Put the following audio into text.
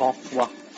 好，哇。